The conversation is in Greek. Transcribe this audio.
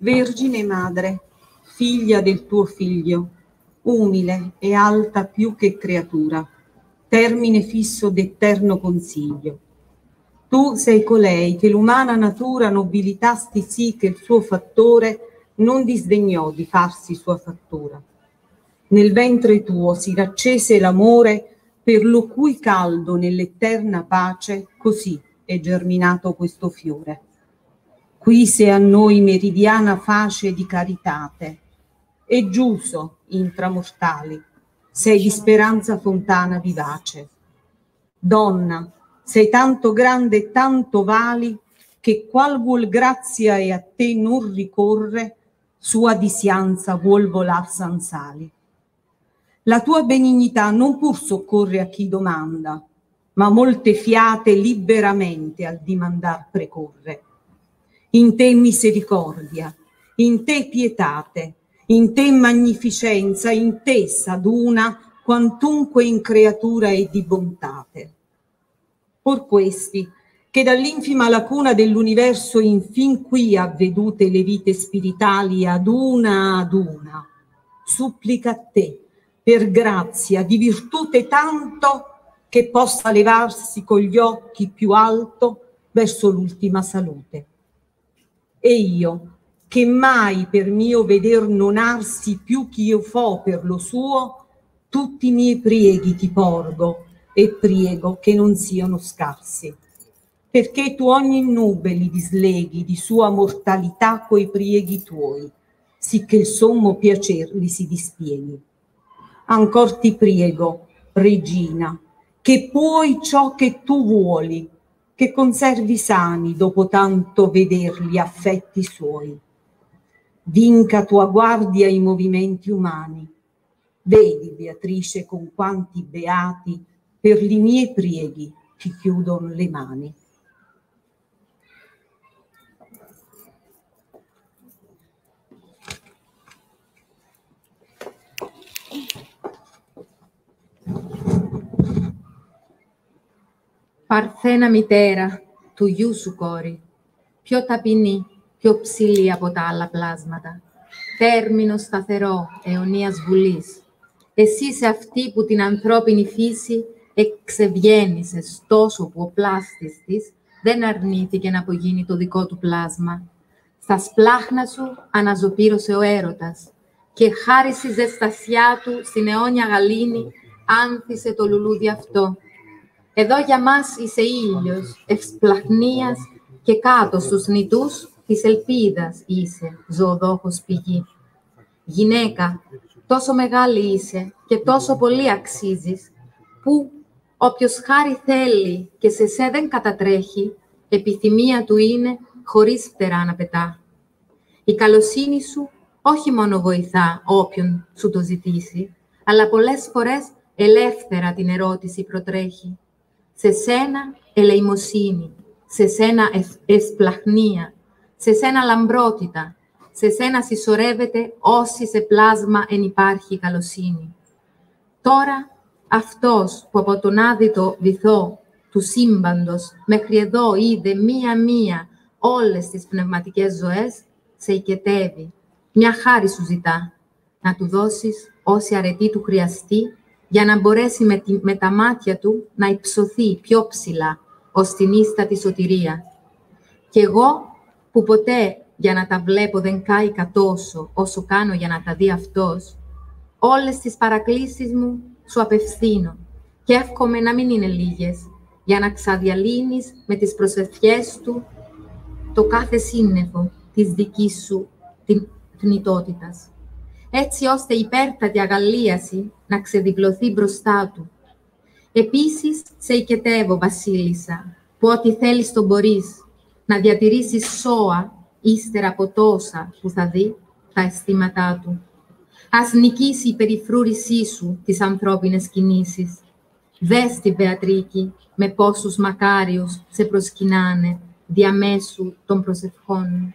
Vergine Madre, figlia del tuo figlio, umile e alta più che creatura, termine fisso d'eterno consiglio. Tu sei colei che l'umana natura nobilitasti sì che il suo fattore non disdegnò di farsi sua fattura. Nel ventre tuo si raccese l'amore per lo cui caldo nell'eterna pace così è germinato questo fiore. Qui se a noi meridiana face di caritate, e giuso intramortali, sei di speranza fontana vivace. Donna, sei tanto grande e tanto vali, che qual vuol grazia e a te non ricorre, sua disianza vuol volar sansali. La tua benignità non pur soccorre a chi domanda, ma molte fiate liberamente al dimandar precorre. In te misericordia, in te pietate, in te magnificenza, in te saduna, quantunque in creatura e di bontate. Por questi, che dall'infima lacuna dell'universo infin qui ha vedute le vite spiritali ad una ad una, supplica a te, per grazia di virtute tanto che possa levarsi con gli occhi più alto verso l'ultima salute. E io, che mai per mio veder non arsi più ch'io fo per lo suo, tutti i miei prieghi ti porgo e priego che non siano scarsi. Perché tu ogni nube li disleghi di sua mortalità coi prieghi tuoi, sicché il sommo piacer li si dispieghi. Ancor ti priego, regina, che puoi ciò che tu vuoli, che conservi sani dopo tanto vederli affetti suoi vinca tua guardia i movimenti umani. Vedi, Beatrice, con quanti beati per i miei prieghi ti chiudono le mani. Παρθένα μητέρα του γιού σου κόρη, πιο ταπεινή πιο ψηλή από τα άλλα πλάσματα. Τέρμινο σταθερό αιωνίας βουλής. Εσύ είσαι αυτή που την ανθρώπινη φύση εξευγέννησες τόσο που ο πλάστης της δεν αρνήθηκε να απογίνει το δικό του πλάσμα. Στα σπλάχνα σου αναζωπήρωσε ο έρωτας και χάρη στη ζεστασιά του στην αιώνια γαλήνη άνθησε το λουλούδι αυτό. Εδώ για μας είσαι ήλιος, ευσπλαχνίας και κάτω στους νητούς της ελπίδας είσαι, ζωοδόχος πηγή. Γυναίκα, τόσο μεγάλη είσαι και τόσο πολύ αξίζεις, που όποιος χάρη θέλει και σε σε δεν κατατρέχει, επιθυμία του είναι χωρίς φτερά να πετά. Η καλοσύνη σου όχι μόνο βοηθά όποιον σου το ζητήσει, αλλά πολλές φορές ελεύθερα την ερώτηση προτρέχει. Σε σένα ελεημοσύνη, σε σένα ευσπλαχνία, σε σένα λαμπρότητα, σε σένα συσσωρεύεται όση σε πλάσμα εν υπάρχει καλοσύνη. Τώρα αυτός που από τον άδειτο βυθό του σύμπαντος μέχρι εδώ είδε μία-μία όλες τις πνευματικές ζωές, σε οικετεύει, μια χάρη σου ζητά, να του δώσεις όση αρετή του χρειαστεί, για να μπορέσει με, με τα μάτια του να υψωθεί πιο ψηλά, ως την ίστατη σωτηρία. Κι εγώ που ποτέ για να τα βλέπω δεν κάηκα τόσο όσο κάνω για να τα δει αυτός, όλες τις παρακλήσεις μου σου απευθύνω και εύχομαι να μην είναι λίγες, για να ξαδιαλύνεις με τις προσευχές του το κάθε σύννεφο της δικής σου θνητότητας. Έτσι ώστε η υπέρτατη αγαλίαση να ξεδιπλωθεί μπροστά του. Επίσης, σε οικετεύω, Βασίλισσα, που ό,τι θέλεις τον μπορείς, να διατηρήσεις σώα ύστερα από τόσα που θα δει τα αισθήματά του. Ας νικήσει η περιφρούρησή σου τις ανθρώπινες κινήσεις. Δες τη Βεατρίκη με πόσους μακάριους σε προσκυνάνε διαμέσου των προσευχών.